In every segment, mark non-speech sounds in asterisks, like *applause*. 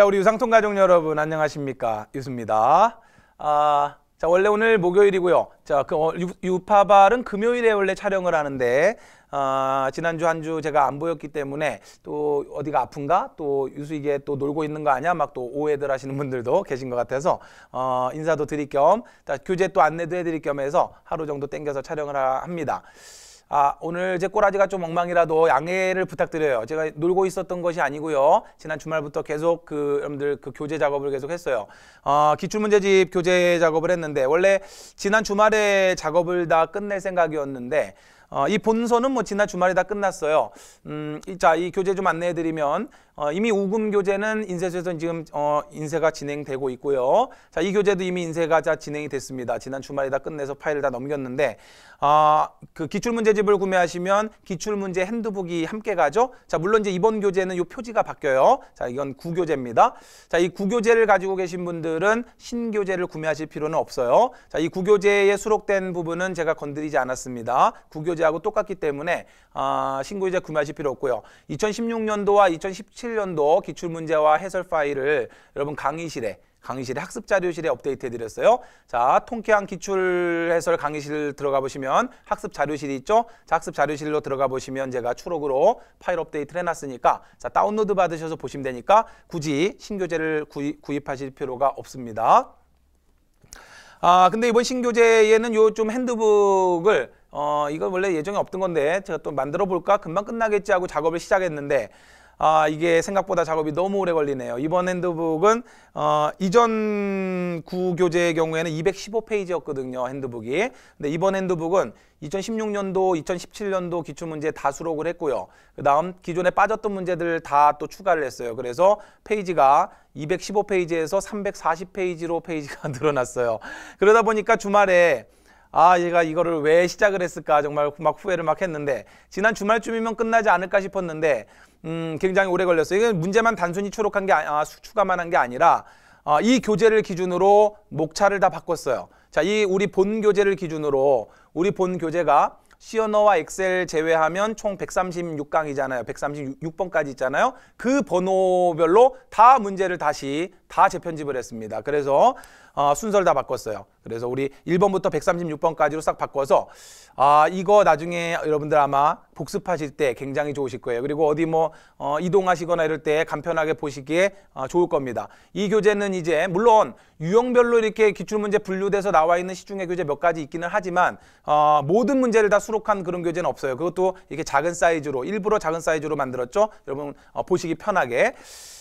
자, 우리 유상통 가족 여러분 안녕하십니까? 유수입니다. 아, 자, 원래 오늘 목요일이고요. 자, 그 어, 유, 유파발은 금요일에 원래 촬영을 하는데 아, 지난주 한 주 제가 안 보였기 때문에 또 어디가 아픈가? 또 유수 이게 또 놀고 있는 거 아니야? 막 또 오해들 하시는 분들도 계신 것 같아서 어, 인사도 드릴 겸 교재 또 안내도 해드릴 겸 해서 하루 정도 땡겨서 촬영을 합니다. 아, 오늘 제 꼬라지가 좀 엉망이라도 양해를 부탁드려요. 제가 놀고 있었던 것이 아니고요. 지난 주말부터 계속 그 여러분들 그 교재 작업을 계속 했어요. 어, 기출문제집 교재 작업을 했는데 원래 지난 주말에 작업을 다 끝낼 생각이었는데 어, 이 본서는 뭐 지난 주말에 다 끝났어요. 음, 자, 이 교재 좀 안내해 드리면 어, 이미 우금 교재는 인쇄소에서 지금 어, 인쇄가 진행되고 있고요. 자, 이 교재도 이미 인쇄가 다 진행이 됐습니다. 지난 주말에 다 끝내서 파일을 다 넘겼는데 아, 그 기출 문제집을 구매하시면 기출 문제 핸드북이 함께 가죠. 자, 물론 이제 이번 교재는 이 표지가 바뀌어요. 자, 이건 구교재입니다. 자, 이 구교재를 가지고 계신 분들은 신교재를 구매하실 필요는 없어요. 자, 이 구교재에 수록된 부분은 제가 건드리지 않았습니다. 구교재하고 똑같기 때문에 아, 신교재 구매하실 필요 없고요. 2016년도와 2017 년도 기출문제와 해설 파일을 여러분 강의실에 강의실에 학습 자료실에 업데이트 해드렸어요. 자, 통쾌한 기출 해설 강의실 들어가 보시면 학습 자료실이 있죠. 자, 학습 자료실로 들어가 보시면 제가 추록으로 파일 업데이트를 해놨으니까 자 다운로드 받으셔서 보시면 되니까 굳이 신교재를 구입, 구입하실 필요가 없습니다. 아, 근데 이번 신교재에는 요 좀 핸드북을 어, 이거 원래 예정에 없던 건데 제가 또 만들어 볼까? 금방 끝나겠지 하고 작업을 시작했는데 아, 이게 생각보다 작업이 너무 오래 걸리네요. 이번 핸드북은 어, 이전 구교재의 경우에는 215페이지였거든요. 핸드북이. 근데 이번 핸드북은 2016년도, 2017년도 기출문제 다 수록을 했고요. 그 다음 기존에 빠졌던 문제들 다 또 추가를 했어요. 그래서 페이지가 215페이지에서 340페이지로 *laughs* 페이지가 늘어났어요. 그러다 보니까 주말에 아 얘가 이거를 왜 시작을 했을까 정말 막 후회를 막 했는데 지난 주말쯤이면 끝나지 않을까 싶었는데 음, 굉장히 오래 걸렸어요. 이건 문제만 단순히 추록한 게 아, 추가만 한 게 아니라 어, 이 교재를 기준으로 목차를 다 바꿨어요. 자, 이 우리 본 교재를 기준으로 우리 본 교재가 시어너와 엑셀 제외하면 총 136강이잖아요. 136번까지 있잖아요. 그 번호별로 다 문제를 다시 다 재편집을 했습니다. 그래서 어, 순서를 다 바꿨어요. 그래서 우리 1번부터 136번까지로 싹 바꿔서 아 이거 나중에 여러분들 아마 복습하실 때 굉장히 좋으실 거예요. 그리고 어디 뭐 어, 이동하시거나 이럴 때 간편하게 보시기에 어, 좋을 겁니다. 이 교재는 이제 물론 유형별로 이렇게 기출문제 분류돼서 나와 있는 시중의 교재 몇 가지 있기는 하지만 어, 모든 문제를 다 수록한 그런 교재는 없어요. 그것도 이렇게 작은 사이즈로 일부러 작은 사이즈로 만들었죠. 여러분 어, 보시기 편하게.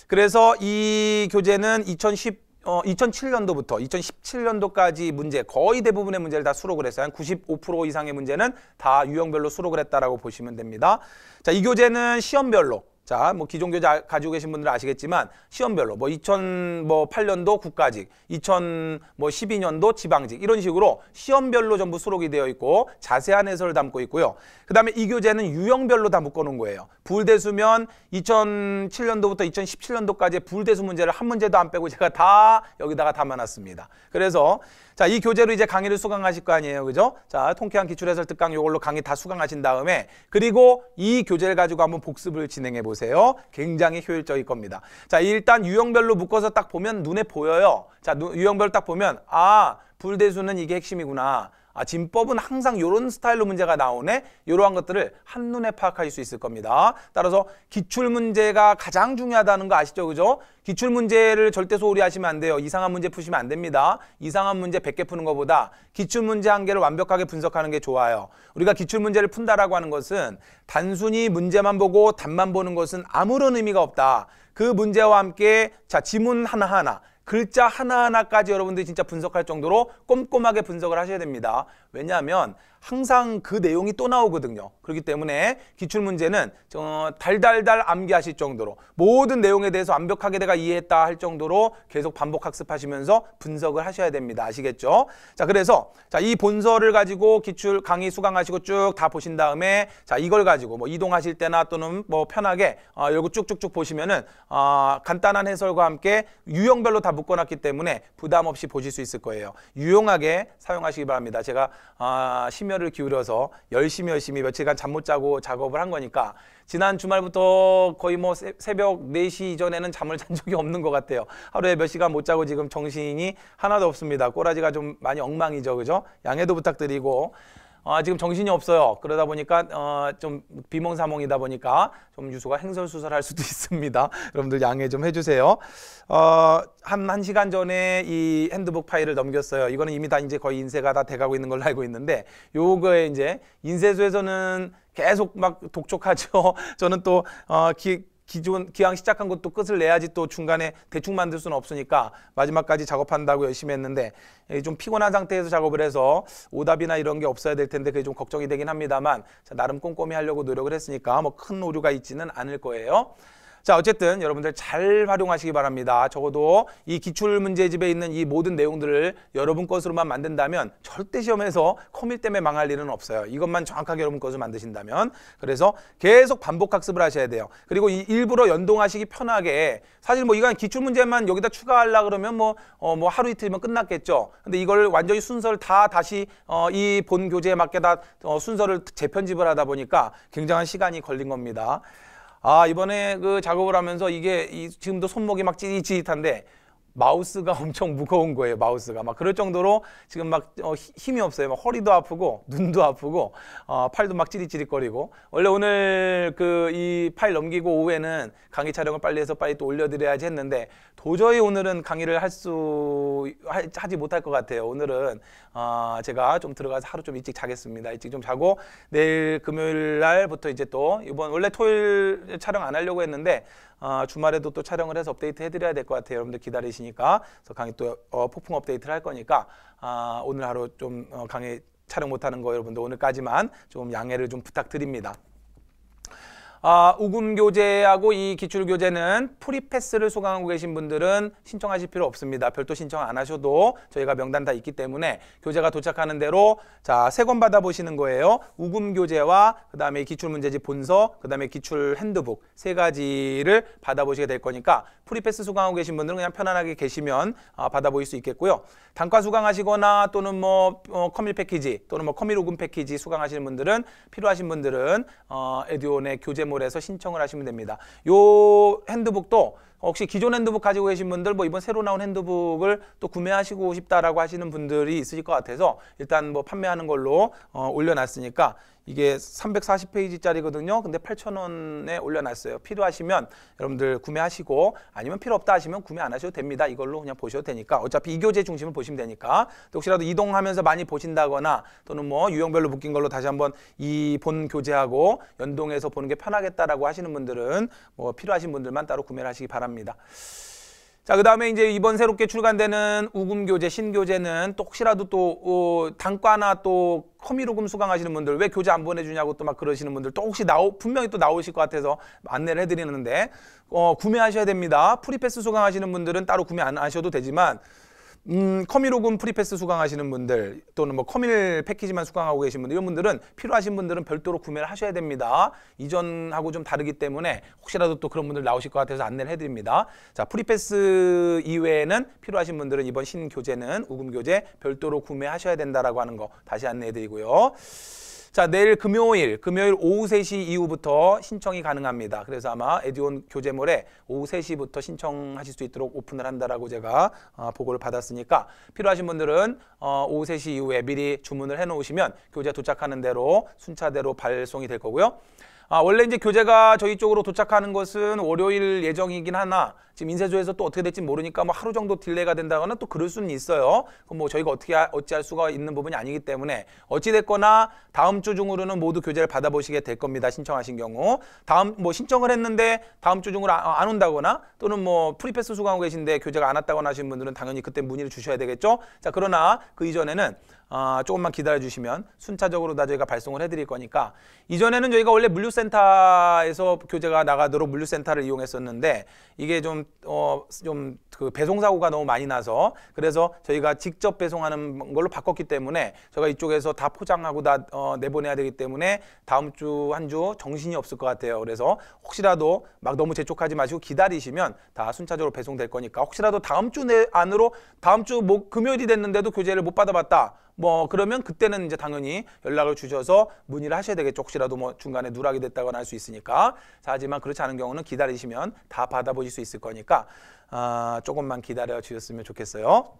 그래서 이 교재는 2010 어, 2007년도부터 2017년도까지 문제 거의 대부분의 문제를 다 수록을 했어요. 한 95% 이상의 문제는 다 유형별로 수록을 했다라고 보시면 됩니다. 자, 이 교재는 시험별로 자, 뭐 기존 교재 가지고 계신 분들은 아시겠지만 시험별로 뭐 2008년도 국가직, 2012년도 지방직 이런 식으로 시험별로 전부 수록이 되어 있고 자세한 해설을 담고 있고요. 그다음에 이 교재는 유형별로 다 묶어 놓은 거예요. 불대수면 2007년도부터 2017년도까지 불대수 문제를 한 문제도 안 빼고 제가 다 여기다가 담아 놨습니다. 그래서 자, 이 교재로 이제 강의를 수강하실 거 아니에요. 그죠? 자, 통쾌한 기출해설 특강 요걸로 강의 다 수강하신 다음에 그리고 이 교재를 가지고 한번 복습을 진행해 보세요. 굉장히 효율적일 겁니다. 자, 일단 유형별로 묶어서 딱 보면 눈에 보여요. 자, 유형별로 딱 보면 아, 불대수는 이게 핵심이구나. 아, 진법은 항상 이런 스타일로 문제가 나오네. 이러한 것들을 한눈에 파악할 수 있을 겁니다. 따라서 기출 문제가 가장 중요하다는 거 아시죠? 그죠? 기출 문제를 절대 소홀히 하시면 안 돼요. 이상한 문제 푸시면 안 됩니다. 이상한 문제 100개 푸는 것보다 기출 문제 한 개를 완벽하게 분석하는 게 좋아요. 우리가 기출 문제를 푼다라고 하는 것은 단순히 문제만 보고 답만 보는 것은 아무런 의미가 없다. 그 문제와 함께 자 지문 하나하나 글자 하나하나까지 여러분들이 진짜 분석할 정도로 꼼꼼하게 분석을 하셔야 됩니다. 왜냐하면 항상 그 내용이 또 나오거든요. 그렇기 때문에 기출문제는 달달달 암기하실 정도로 모든 내용에 대해서 완벽하게 내가 이해했다 할 정도로 계속 반복 학습하시면서 분석을 하셔야 됩니다. 아시겠죠? 자, 그래서 자, 이 본서를 가지고 기출 강의 수강하시고 쭉 다 보신 다음에 자, 이걸 가지고 뭐 이동하실 때나 또는 뭐 편하게 어, 이거 쭉쭉쭉 보시면은 어, 간단한 해설과 함께 유형별로 다 묶어놨기 때문에 부담 없이 보실 수 있을 거예요. 유용하게 사용하시기 바랍니다. 제가 아, 심혈을 기울여서 열심히 열심히 며칠간 잠 못 자고 작업을 한 거니까 지난 주말부터 거의 뭐 새- 새벽 4시 이전에는 잠을 잔 적이 없는 것 같아요. 하루에 몇 시간 못 자고 지금 정신이 하나도 없습니다. 꼬라지가 좀 많이 엉망이죠. 그죠? 양해도 부탁드리고 아, 지금 정신이 없어요. 그러다 보니까 어, 좀 비몽사몽이다 보니까 좀 유수가 행설수설할 수도 *laughs* 있습니다. 여러분들 양해 좀 해주세요. 어, 한, 한 시간 전에 이 핸드북 파일을 넘겼어요. 이거는 이미 다 이제 거의 인쇄가 다 돼가고 있는 걸로 알고 있는데 요거에 이제 인쇄소에서는 계속 막 독촉하죠. *laughs* 저는 또 어, 기, 기존 기왕 시작한 것도 끝을 내야지 또 중간에 대충 만들 수는 없으니까 마지막까지 작업한다고 열심히 했는데 예, 좀 피곤한 상태에서 작업을 해서 오답이나 이런 게 없어야 될 텐데 그게 좀 걱정이 되긴 합니다만 자, 나름 꼼꼼히 하려고 노력을 했으니까 뭐 큰 오류가 있지는 않을 거예요. 자, 어쨌든 여러분들 잘 활용하시기 바랍니다. 적어도 이 기출 문제집에 있는 이 모든 내용들을 여러분 것으로만 만든다면 절대 시험에서 커밀 때문에 망할 일은 없어요. 이것만 정확하게 여러분 것으로 만드신다면. 그래서 계속 반복 학습을 하셔야 돼요. 그리고 이 일부러 연동하시기 편하게 사실 뭐 이건 기출 문제만 여기다 추가하려 그러면 뭐, 어, 뭐 하루 이틀이면 끝났겠죠. 근데 이걸 완전히 순서를 다 다시 어, 이 본 교재에 맞게 다 어, 순서를 재편집을 하다 보니까 굉장한 시간이 걸린 겁니다. 아 이번에 그 작업을 하면서 이게 이, 지금도 손목이 막 찌릿찌릿한데 마우스가 *laughs* 엄청 무거운 거예요 마우스가. 막 그럴 정도로 지금 막 어, 히- 힘이 없어요. 막 허리도 아프고 눈도 아프고 어, 팔도 막 찌릿찌릿거리고. 원래 오늘 그 이 파일 넘기고 오후에는 강의 촬영을 빨리 해서 빨리 또 올려드려야지 했는데 도저히 오늘은 강의를 할 수 하지 못할 것 같아요. 오늘은 어, 제가 좀 들어가서 하루 좀 일찍 자겠습니다. 일찍 좀 자고 내일 금요일 날부터 이제 또 이번 원래 토요일 촬영 안 하려고 했는데 어, 주말에도 또 촬영을 해서 업데이트 해드려야 될 것 같아요. 여러분들 기다리시니까. 그래서 강의 또 어, 폭풍 업데이트를 할 거니까 아, 오늘 하루 좀 어, 강의 촬영 못하는 거 여러분들 오늘까지만 좀 양해를 좀 부탁드립니다. 아, 우금 교재하고 이 기출 교재는 프리패스를 수강하고 계신 분들은 신청하실 필요 없습니다. 별도 신청 안 하셔도 저희가 명단 다 있기 때문에 교재가 도착하는 대로 자, 세 권 받아 보시는 거예요. 우금 교재와 그다음에 기출 문제집 본서, 그다음에 기출 핸드북 세 가지를 받아 보시게 될 거니까 프리패스 수강하고 계신 분들은 그냥 편안하게 계시면 아, 받아 보실 수 있겠고요. 단과 수강하시거나 또는 뭐 어, 커밀 패키지 또는 뭐 커밀 우금 패키지 수강하시는 분들은 필요하신 분들은 어, 에듀온의 교재 몰에서 신청을 하시면 됩니다. 요 핸드북도 혹시 기존 핸드북 가지고 계신 분들 뭐 이번 새로 나온 핸드북을 또 구매하시고 싶다라고 하시는 분들이 있으실 것 같아서 일단 뭐 판매하는 걸로 어, 올려놨으니까 이게 340페이지짜리거든요. 근데 8,000원에 올려놨어요. 필요하시면 여러분들 구매하시고 아니면 필요 없다 하시면 구매 안 하셔도 됩니다. 이걸로 그냥 보셔도 되니까 어차피 이 교재 중심을 보시면 되니까 또 혹시라도 이동하면서 많이 보신다거나 또는 뭐 유형별로 묶인 걸로 다시 한번 이 본 교재하고 연동해서 보는 게 편하겠다라고 하시는 분들은 뭐 필요하신 분들만 따로 구매를 하시기 바랍니다. 자, 그 다음에 이제 이번 새롭게 출간되는 우금 교재, 신교재는 또 혹시라도 또, 어, 단과나 또 컴일우금 수강하시는 분들 왜 교재 안 보내주냐고 또 막 그러시는 분들 또 혹시 나오, 분명히 또 나오실 것 같아서 안내를 해드리는데, 어, 구매하셔야 됩니다. 프리패스 수강하시는 분들은 따로 구매 안 하셔도 되지만, 음, 컴일우금 프리패스 수강하시는 분들 또는 뭐 컴일 패키지만 수강하고 계신 분들 이런 분들은 필요하신 분들은 별도로 구매를 하셔야 됩니다. 이전하고 좀 다르기 때문에 혹시라도 또 그런 분들 나오실 것 같아서 안내를 해드립니다. 자 프리패스 이외에는 필요하신 분들은 이번 신교재는 우금 교재 별도로 구매하셔야 된다라고 하는 거 다시 안내해드리고요. 자, 내일 금요일, 금요일 오후 3시 이후부터 신청이 가능합니다. 그래서 아마 에듀온 교재몰에 오후 3시부터 신청하실 수 있도록 오픈을 한다라고 제가 어, 보고를 받았으니까 필요하신 분들은 어, 오후 3시 이후에 미리 주문을 해 놓으시면 교재 도착하는 대로 순차대로 발송이 될 거고요. 아, 원래 이제 교재가 저희 쪽으로 도착하는 것은 월요일 예정이긴 하나 지금 인쇄소에서 또 어떻게 될지 모르니까 뭐 하루 정도 delay가 된다거나 또 그럴 수는 있어요. 그럼 뭐 저희가 어떻게 하- 어찌할 수가 있는 부분이 아니기 때문에 어찌 됐거나 다음 주 중으로는 모두 교재를 받아보시게 될 겁니다. 신청하신 경우 다음 뭐 신청을 했는데 다음 주 중으로 아- 안 온다거나 또는 뭐 프리패스 수강하고 계신데 교재가 안 왔다거나 하시는 분들은 당연히 그때 문의를 주셔야 되겠죠. 자 그러나 그 이전에는 아, 조금만 기다려 주시면 순차적으로 다 저희가 발송을 해드릴 거니까 이전에는 저희가 원래 물류센터에서 교재가 나가도록 물류센터를 이용했었는데 이게 좀 어, 좀 그 배송 사고가 너무 많이 나서 그래서 저희가 직접 배송하는 걸로 바꿨기 때문에 저희가 이쪽에서 다 포장하고 다 어, 내보내야 되기 때문에 다음 주 한주 정신이 없을 것 같아요. 그래서 혹시라도 막 너무 재촉하지 마시고 기다리시면 다 순차적으로 배송될 거니까 혹시라도 다음 주 내 안으로 다음 주 뭐 금요일이 됐는데도 교재를 못 받아봤다. 뭐 그러면 그때는 이제 당연히 연락을 주셔서 문의를 하셔야 되겠죠. 혹시라도 뭐 중간에 누락이 됐다거나 할 수 있으니까. 자, 하지만 그렇지 않은 경우는 기다리시면 다 받아보실 수 있을 거니까 아, 조금만 기다려 주셨으면 좋겠어요.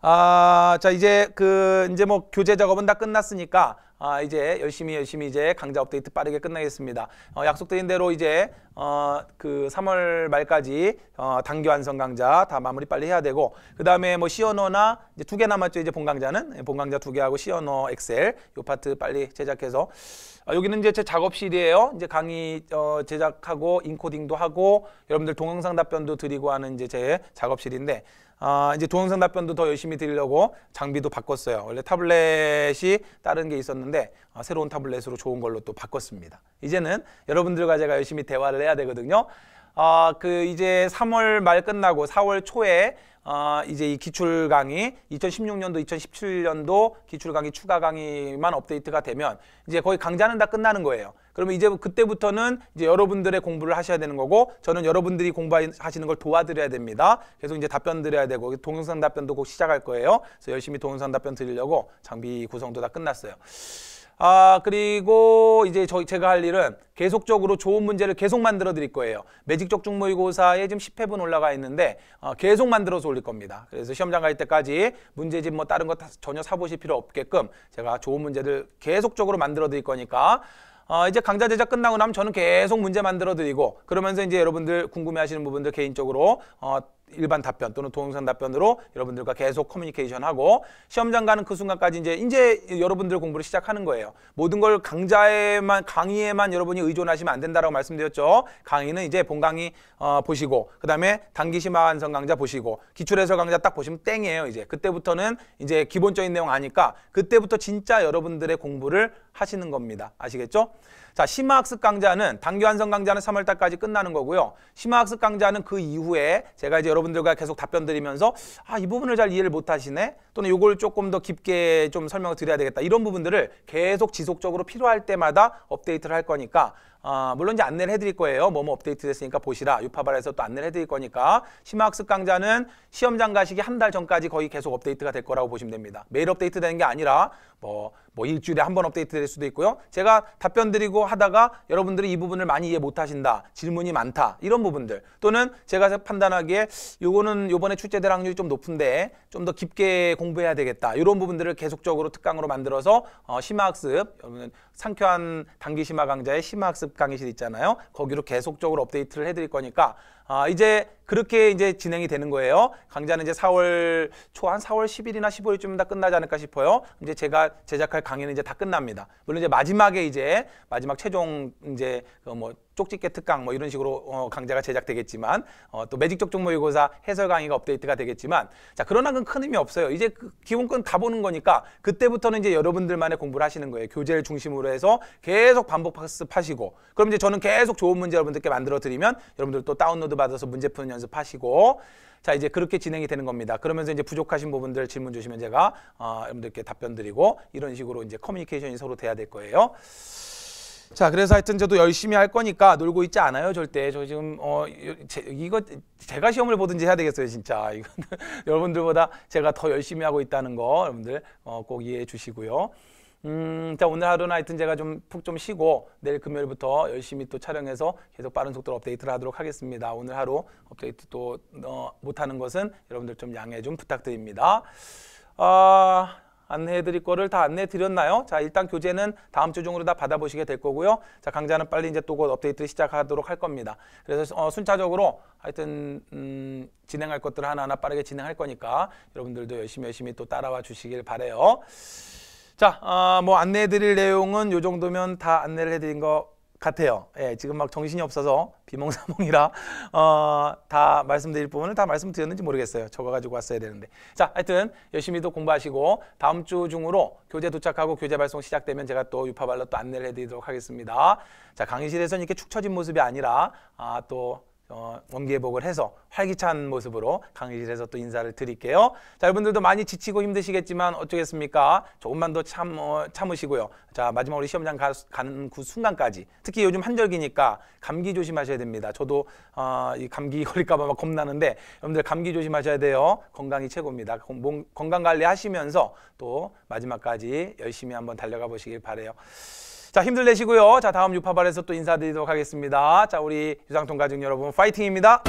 아, 자 이제 그 이제 뭐 교재 작업은 다 끝났으니까 아, 이제 열심히 열심히 이제 강좌 업데이트 빠르게 끝나겠습니다. 어, 약속드린 대로 이제 어, 그 3월 말까지 어, 단교 완성 강좌 다 마무리 빨리 해야 되고 그 다음에 뭐 시언어나 이제 두 개 남았죠. 이제 본 강좌는 예, 본 강좌 두 개 하고 시언어 엑셀 요 파트 빨리 제작해서 아, 여기는 이제 제 작업실이에요. 이제 강의 어, 제작하고 인코딩도 하고 여러분들 동영상 답변도 드리고 하는 이제 제 작업실인데 아, 이제 동영상 답변도 더 열심히 드리려고 장비도 바꿨어요. 원래 타블렛이 다른 게 있었는데 아, 새로운 타블렛으로 좋은 걸로 또 바꿨습니다. 이제는 여러분들과 제가 열심히 대화를 해야 되거든요. 아, 그 이제 3월 말 끝나고 4월 초에 어, 이제 이 기출 강의 2016년도, 2017년도 기출 강의 추가 강의만 업데이트가 되면 이제 거의 강좌는 다 끝나는 거예요. 그러면 이제 그때부터는 이제 여러분들의 공부를 하셔야 되는 거고 저는 여러분들이 공부하시는 걸 도와드려야 됩니다. 계속 이제 답변 드려야 되고 동영상 답변도 곧 시작할 거예요. 그래서 열심히 동영상 답변 드리려고 장비 구성도 다 끝났어요. 아, 그리고 이제 저희 제가 할 일은 계속적으로 좋은 문제를 계속 만들어 드릴 거예요. 매직적 중모의고사에 지금 10회분 올라가 있는데 어, 계속 만들어서 올릴 겁니다. 그래서 시험장 갈 때까지 문제집 뭐 다른 거 전혀 사보실 필요 없게끔 제가 좋은 문제들 계속적으로 만들어 드릴 거니까 어, 이제 강좌 제작 끝나고 나면 저는 계속 문제 만들어 드리고 그러면서 이제 여러분들 궁금해 하시는 부분들 개인적으로 어, 일반 답변 또는 동영상 답변으로 여러분들과 계속 커뮤니케이션 하고 시험장 가는 그 순간까지 이제 이제 여러분들 공부를 시작하는 거예요. 모든 걸 강좌에만 강의에만 여러분이 의존하시면 안 된다라고 말씀드렸죠. 강의는 이제 본 강의 어, 보시고 그다음에 단기 심화 완성 강좌 보시고 기출 해설 강좌 딱 보시면 땡이에요. 이제 그때부터는 이제 기본적인 내용 아니까 그때부터 진짜 여러분들의 공부를 하시는 겁니다. 아시겠죠? 자, 심화학습 강좌는 단기 완성 강좌는 3월 달까지 끝나는 거고요. 심화학습 강좌는 그 이후에 제가 이제 여러분들과 계속 답변 드리면서 아, 이 부분을 잘 이해를 못 하시네. 또는 이걸 조금 더 깊게 좀 설명을 드려야 되겠다. 이런 부분들을 계속 지속적으로 필요할 때마다 업데이트를 할 거니까 어, 물론 이제 안내를 해드릴 거예요. 뭐뭐 업데이트 됐으니까 보시라. 유파발에서 또 안내를 해드릴 거니까 심화학습 강좌는 시험장 가시기 한 달 전까지 거의 계속 업데이트가 될 거라고 보시면 됩니다. 매일 업데이트 되는 게 아니라 뭐, 뭐 일주일에 한 번 업데이트 될 수도 있고요. 제가 답변 드리고 하다가 여러분들이 이 부분을 많이 이해 못 하신다. 질문이 많다. 이런 부분들. 또는 제가 판단하기에 요거는 요번에 출제될 확률이 좀 높은데 좀 더 깊게 공부해야 되겠다. 이런 부분들을 계속적으로 특강으로 만들어서 어, 심화학습, 여러분 상쾌한 단기 심화 강좌의 심화학습 강의실 있잖아요. 거기로 계속적으로 업데이트를 해드릴 거니까 아, 이제 그렇게 이제 진행이 되는 거예요. 강좌는 이제 4월 초 한 4월 10일이나 15일쯤 다 끝나지 않을까 싶어요. 이제 제가 제작할 강의는 이제 다 끝납니다. 물론 이제 마지막에 이제 마지막 최종 이제 그뭐 쪽집게 특강 뭐 이런 식으로 어, 강좌가 제작되겠지만 어, 또 매직적 종모의고사 해설 강의가 업데이트가 되겠지만 자 그러나 그건 큰 의미 없어요. 이제 그 기본권 다 보는 거니까 그때부터는 이제 여러분들만의 공부를 하시는 거예요. 교재를 중심으로 해서 계속 반복 학습하시고 그럼 이제 저는 계속 좋은 문제 여러분들께 만들어 드리면 여러분들 또 다운로드 받아서 문제 푸는 연습하시고 자 이제 그렇게 진행이 되는 겁니다. 그러면서 이제 부족하신 부분들 질문 주시면 제가 어, 여러분들께 답변 드리고 이런 식으로 이제 커뮤니케이션이 서로 돼야 될 거예요. 자, 그래서 하여튼 저도 열심히 할 거니까 놀고 있지 않아요, 절대. 저 지금 어 제, 이거 제가 시험을 보든지 해야 되겠어요, 진짜. *laughs* 이건 여러분들보다 제가 더 열심히 하고 있다는 거 여러분들 어, 꼭 이해해 주시고요. 음, 자 오늘 하루는 하여튼 제가 좀 푹 좀 쉬고 내일 금요일부터 열심히 또 촬영해서 계속 빠른 속도로 업데이트를 하도록 하겠습니다. 오늘 하루 업데이트 또 어, 못하는 것은 여러분들 좀 양해 좀 부탁드립니다. 아, 안내해 드릴 거를 다 안내해 드렸나요? 자, 일단 교재는 다음 주 중으로 다 받아보시게 될 거고요. 자, 강좌는 빨리 이제 또 곧 업데이트 시작하도록 할 겁니다. 그래서 어, 순차적으로 하여튼 음, 진행할 것들 하나하나 빠르게 진행할 거니까 여러분들도 열심히 열심히 또 따라와 주시길 바래요. 자, 어, 뭐 안내해 드릴 내용은 요 정도면 다 안내를 해 드린 거 같아요. 예, 지금 막 정신이 없어서 비몽사몽이라 어, 다 말씀드릴 부분을 다 말씀드렸는지 모르겠어요. 적어가지고 왔어야 되는데. 자, 하여튼 열심히 또 공부하시고 다음 주 중으로 교재 도착하고 교재 발송 시작되면 제가 또 유파발로 또 안내를 해드리도록 하겠습니다. 자, 강의실에서는 이렇게 축 처진 모습이 아니라 아, 또 어, 원기회복을 해서 활기찬 모습으로 강의실에서 또 인사를 드릴게요. 자, 여러분들도 많이 지치고 힘드시겠지만 어쩌겠습니까? 조금만 더 참, 어, 참으시고요. 자, 마지막으로 우리 시험장 가, 가는 그 순간까지 특히 요즘 한절기니까 감기 조심하셔야 됩니다. 저도 어, 이 감기 *laughs* 걸릴까봐 막 겁나는데 여러분들 감기 조심하셔야 돼요. 건강이 최고입니다. 건강 관리 하시면서 또 마지막까지 열심히 한번 달려가 보시길 바래요. 자, 힘들 내시고요. 자, 다음 유파발에서 또 인사드리도록 하겠습니다. 자, 우리 유상통 가족 여러분, 파이팅입니다.